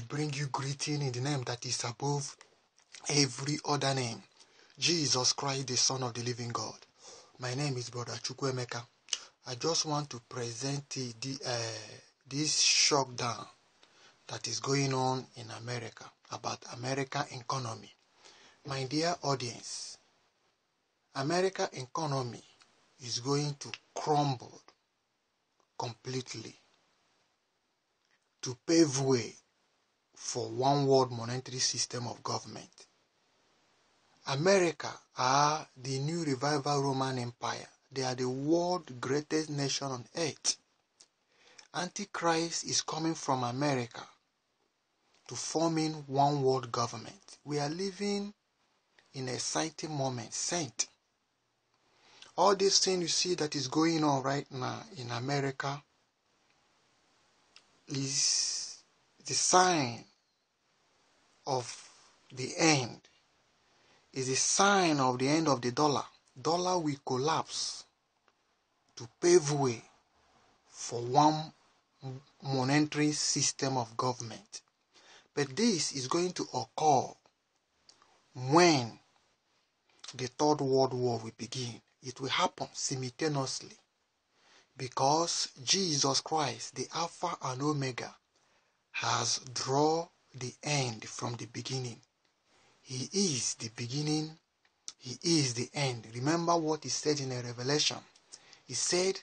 I bring you greeting in the name that is above every other name. Jesus Christ, the Son of the living God. My name is Brother Chukwuemeka. I just want to present the, uh, this shockdown that is going on in America about American economy. My dear audience, America economy is going to crumble completely to pave way for one world monetary system of government. America are the new revival Roman Empire. They are the world greatest nation on earth. Antichrist is coming from America to forming one world government. We are living in a exciting moment. Saint. All this thing you see that is going on right now in America is the sign of the end is a sign of the end of the dollar. Dollar will collapse to pave way for one monetary system of government. But this is going to occur when the Third World War will begin. It will happen simultaneously because Jesus Christ, the Alpha and Omega, has drawn the end from the beginning. He is the beginning, He is the end. Remember what He said in a revelation. He said,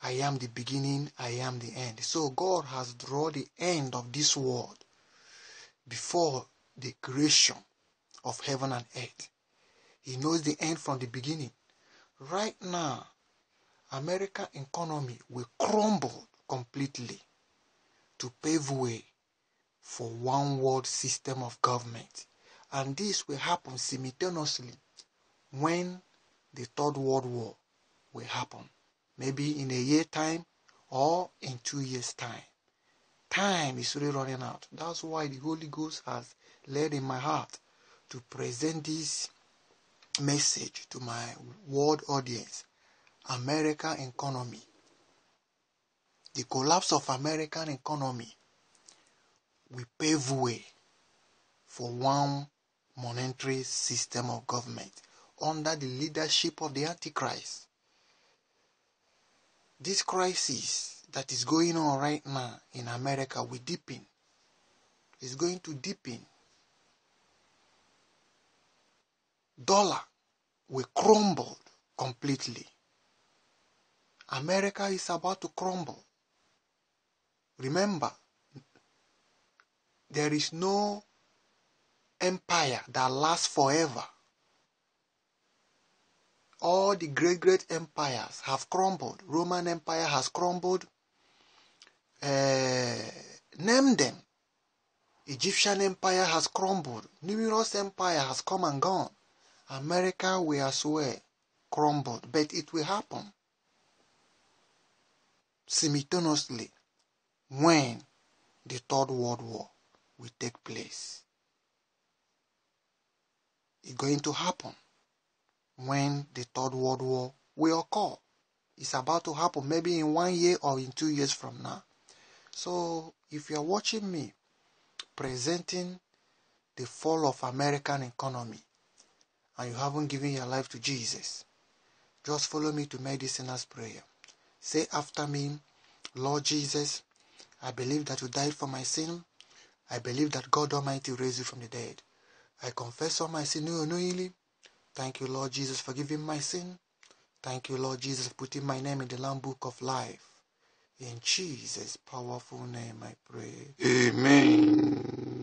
I am the beginning, I am the end. So God has drawn the end of this world before the creation of heaven and earth. He knows the end from the beginning. Right now, American economy will crumble completely to pave way for one world system of government. And this will happen simultaneously when the Third World War will happen. Maybe in a year time or in two years time. Time is really running out. That's why the Holy Ghost has led in my heart to present this message to my world audience. American economy. The collapse of American economy will pave way for one monetary system of government under the leadership of the Antichrist. This crisis that is going on right now in America will deepen. It's going to deepen. Dollar will crumble completely. America is about to crumble. Remember, there is no empire that lasts forever. All the great, great empires have crumbled. Roman Empire has crumbled. Uh, name them. Egyptian Empire has crumbled. Numerous empire has come and gone. America will as well crumble, but it will happen simultaneously when the Third World War will take place. It's going to happen when the Third World War will occur. It's about to happen maybe in one year or in two years from now. So if you're watching me presenting the fall of American economy and you haven't given your life to Jesus, just follow me to make sinner's prayer. Say after me, Lord Jesus, I believe that you died for my sin I believe that God Almighty raised you from the dead. I confess all my sin unknowingly. Thank you, Lord Jesus, for giving my sin. Thank you, Lord Jesus, for putting my name in the Lamb Book of Life. In Jesus' powerful name I pray. Amen.